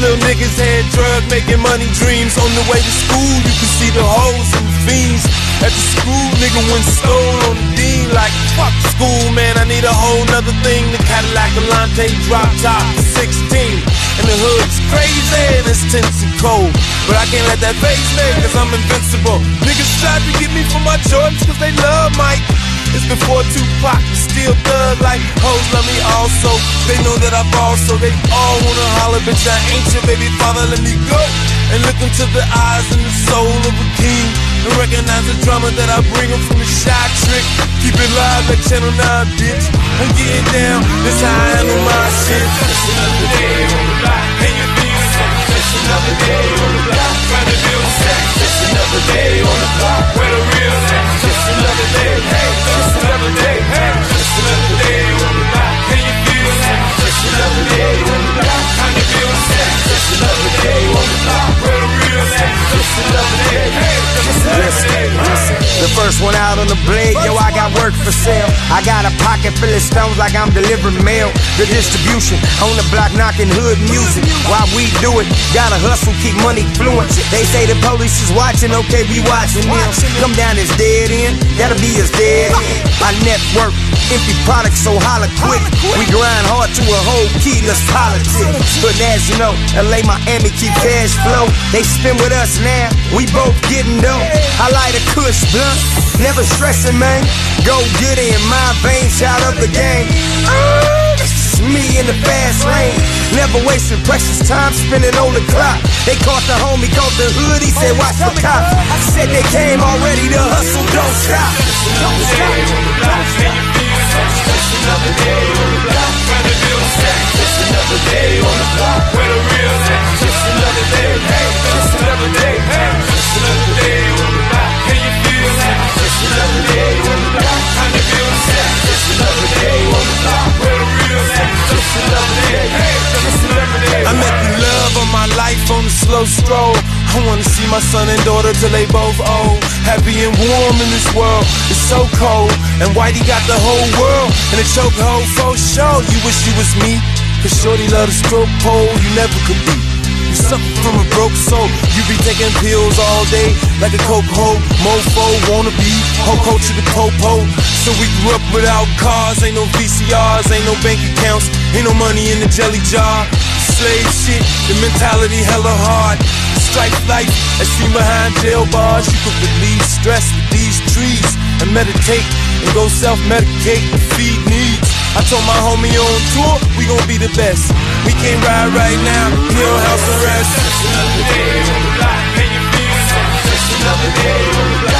little niggas had drug making money dreams. On the way to school, you could see the hoes and the fiends. At the school, nigga went stole on the dean. Like, fuck school, man, I need a whole nother thing. The Cadillac Alante drop top 16. And the hood's crazy and it's tense and cold. But I can't let that face me, cause I'm invincible. Niggas tried to get me for my Jordans, cause they love Mike. It's before Tupac still thug like hoes love me also. They know that I ball, so they all wanna holler, bitch. I ain't your baby father, let me go. And look into the eyes and the soul of a king. And recognize the drama that I bring them from the shot trick. Keep it live like Channel 9, bitch. I'm getting down, this how I handle my shit. Just another day the first one out on the blade, yo, I got work for sale. I got a pocket full of stones like I'm delivering mail. The distribution on the block knocking hood music. While we do it, gotta hustle, keep money fluent. They say the police is watching, okay, we watching them. Come down as dead end, that'll be as dead end. My network, empty products, so holla quick. We grind hard to a whole keyless politics. But as you know, LA, Miami keep cash flow. They spin with us now, we both getting dough. I light a kush blunt, never stressing, man. Go get it in my veins, shout up the game. Oh, this is me in the fast lane. Never wasting precious time spending on the clock. They caught the homie, caught the hood, he said, watch the cops. I said they came already, the hustle don't stop. Don't stop. Slow stroll. I wanna see my son and daughter till they both old. Happy and warm in this world. It's so cold. And Whitey got the whole world in a chokehold for sure. You wish you was me. Cause Shorty love the stroke pole. You never could be. You suffer from a broke soul. You be taking pills all day like a coke ho, Mofo wanna be whole culture the popo. So we grew up without cars. Ain't no VCRs, ain't no bank accounts, ain't no money in the jelly jar slave shit, the mentality hella hard. Strike life, I see behind jail bars. You could relieve stress with these trees and meditate and go self medicate and feed needs. I told my homie on tour, we gon' be the best. We can't ride right now, We don't house arrest. Just another day on the block, and you feel Just another day on the block.